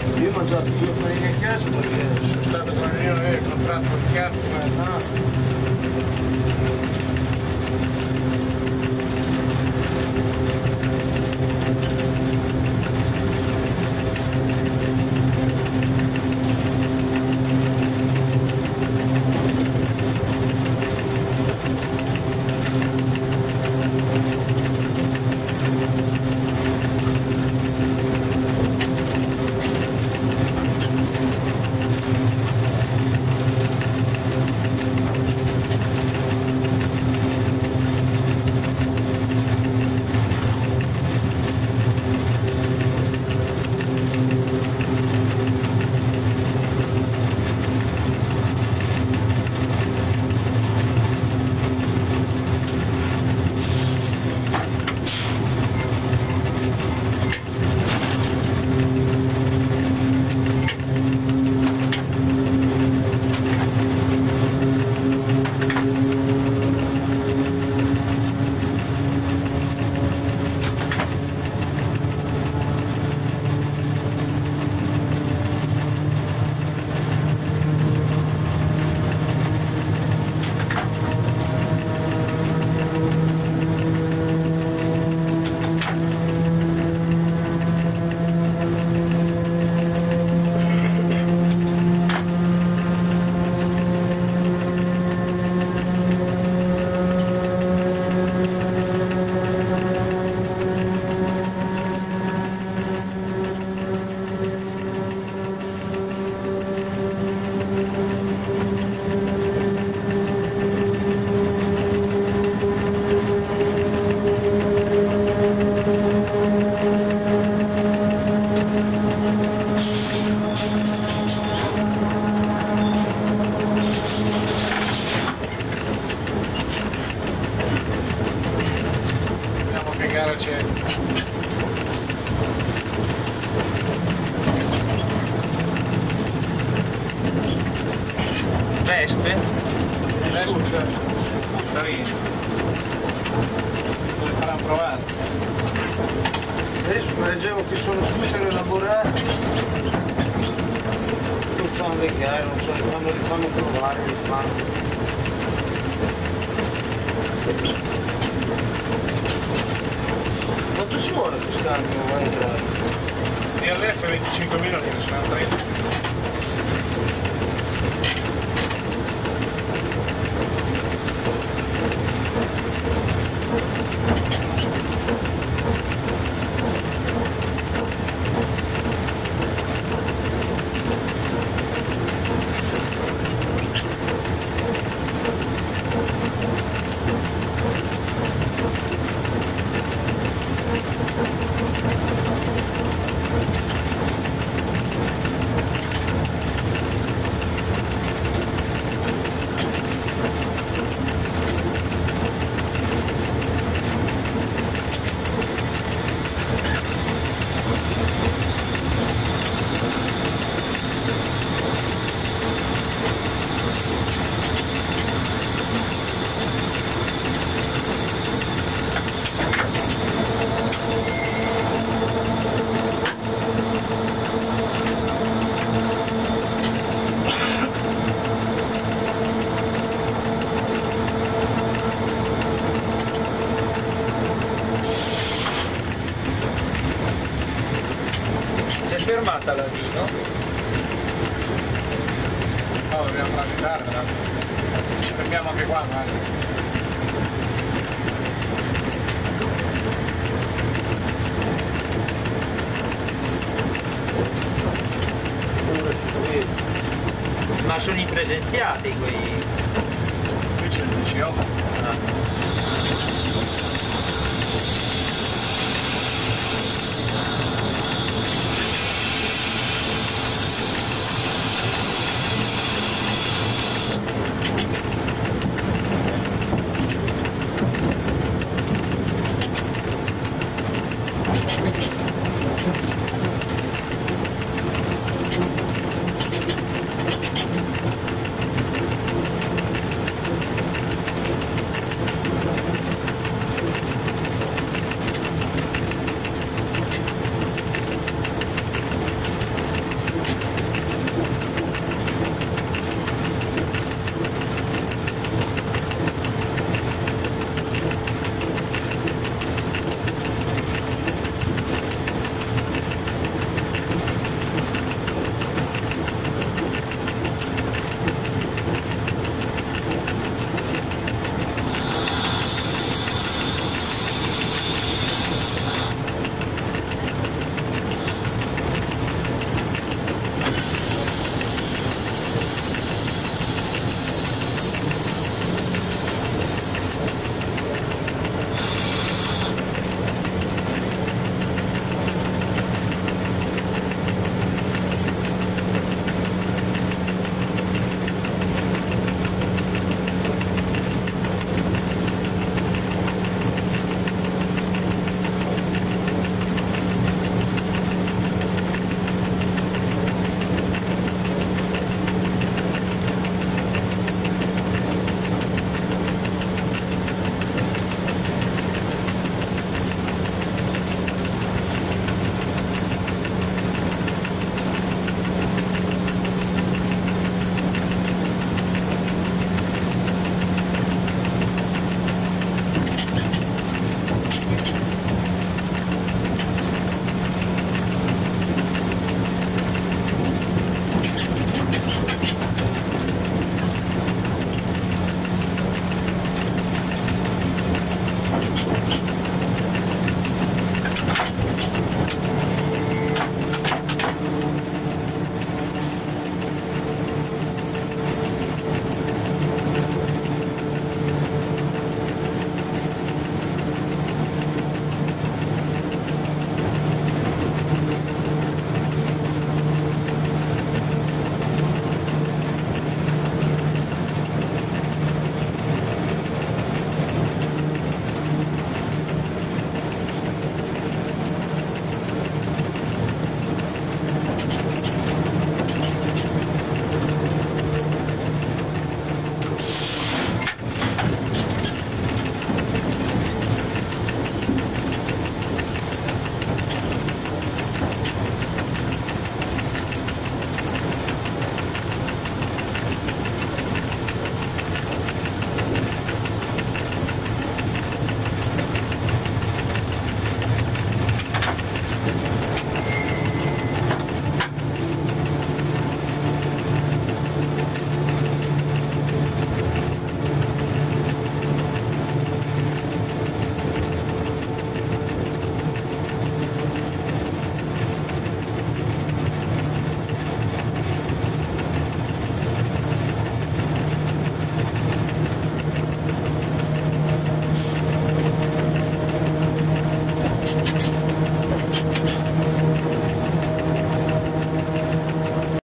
Tá eu vi, mas já vi. Eu casa porque que é, Júlio? O estado do Rio é contrato de casa, mas não. Vespe? Adesso c'è Starino. Dove faranno provare. adesso leggevo che sono super elaborati. Lo fanno gare, non so, li fanno, li fanno provare, li fanno. Quanto ci vuole quest'anno a entrare? DLF 25 milioni, ne sono 30. Saladino no, dobbiamo transitare però. ci fermiamo anche qua magari ma sono i presenziati quei qui c'è il DCO